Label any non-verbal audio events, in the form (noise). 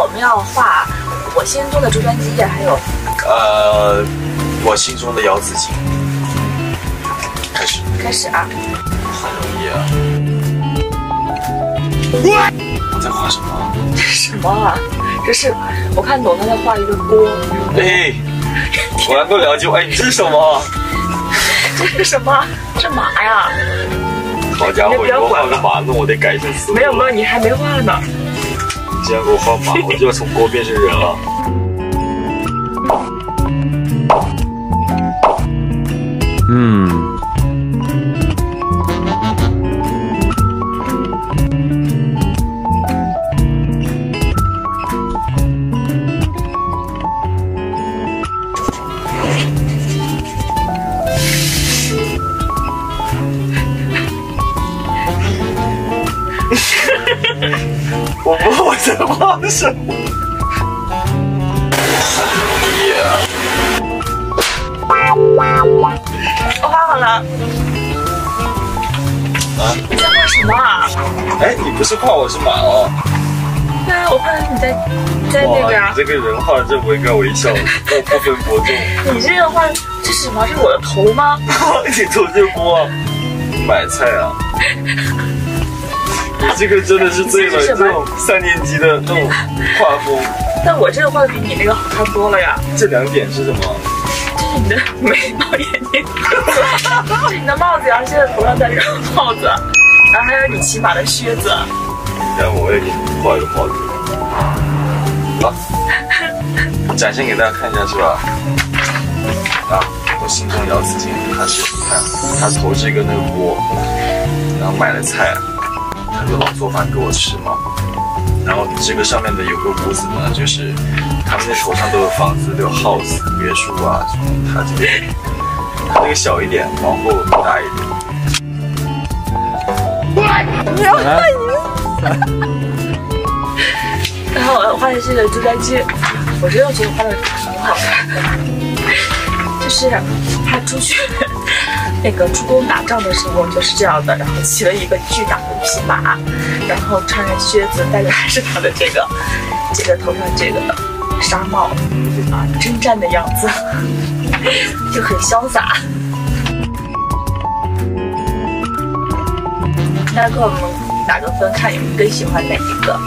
我们要画我心中的朱专基，还有呃，我心中的姚子晴。开始，开始啊，很容易啊。我在画什么？这是什么啊？这是我看懂他在画一个锅，哎，我还不了解。哎，你 (laughs) 这是什么？这是什么？这马呀？好家伙，你给我画个马，那我得改一下思路。没有没有，你还没画呢。你竟然给我放马，(laughs) 我就要从锅变成人了。嗯。我不我在画什么。我画好了。啊？你在画什么？啊？哎，你不是画我是马哦？对啊，我看到你在在那个啊。你这个人画的这惟妙惟肖，不不分伯仲。你这个画这是什么？这是我的头吗？你头这锅，买菜啊。你 (laughs) 这个真的是醉了，这种三年级的那种画风。(laughs) 但我这个画的比你那个好看多了呀。这两点是什么？这是你的眉毛、眼睛，这 (laughs) 是你的帽子呀，现在头上戴着个帽子，然后还有你骑马的靴子。然后我也给你画一个帽子。好，展现给大家看一下是吧？啊，我心中姚子晴，他是你看，他头是一个那个锅，然后买了菜。他就老做饭给我吃嘛，然后这个上面的有个屋子呢，就是他们那头上都有房子，都有 house 别墅啊什么。他这个他这个小一点，往后大一点。不要画你！然后我画的是个朱家驹，我真的觉得画的很好看，就是他出去。那个出宫打仗的时候就是这样的，然后骑了一个巨大的匹马，然后穿着靴子，戴的还是他的这个这个头上这个纱帽啊，征战的样子 (laughs) 就很潇洒。大家给我们打个分，看你们更喜欢哪一个？